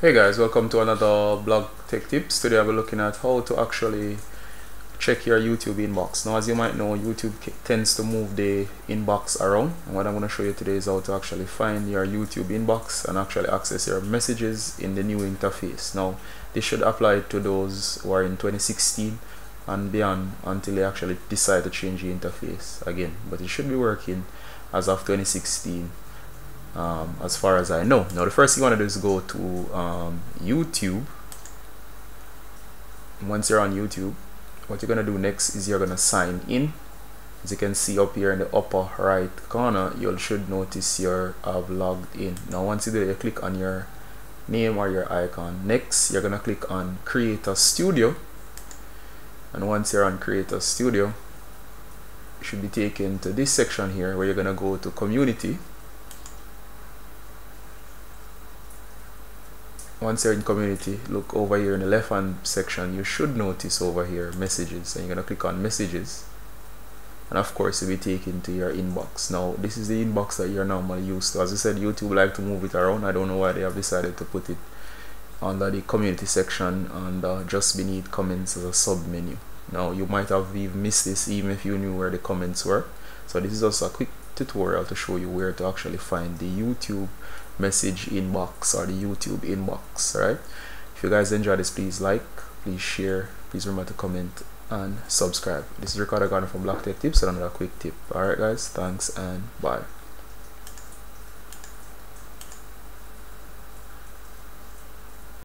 Hey guys, welcome to another blog tech tips. Today I'll be looking at how to actually check your YouTube inbox. Now as you might know, YouTube tends to move the inbox around and what I'm going to show you today is how to actually find your YouTube inbox and actually access your messages in the new interface. Now this should apply to those who are in 2016 and beyond until they actually decide to change the interface again but it should be working as of 2016 um, as far as I know. Now the first thing you want to do is go to um, YouTube. Once you're on YouTube, what you're going to do next is you're going to sign in. As you can see up here in the upper right corner, you should notice you're have logged in. Now once you do you click on your name or your icon. Next, you're going to click on Creator Studio. And once you're on Creator Studio, you should be taken to this section here where you're going to go to Community once you're in community look over here in the left hand section you should notice over here messages. And you're going to click on messages. And of course you'll be taken to your inbox. Now this is the inbox that you're normally used to. As I said YouTube like to move it around. I don't know why they have decided to put it under the community section and uh, just beneath comments as a sub menu now you might have even missed this even if you knew where the comments were. So this is also a quick tutorial to show you where to actually find the YouTube message inbox or the YouTube inbox right if you guys enjoy this please like please share please remember to comment and subscribe. This is Ricardo Gardener from Blog Tech Tips and another quick tip. Alright guys thanks and bye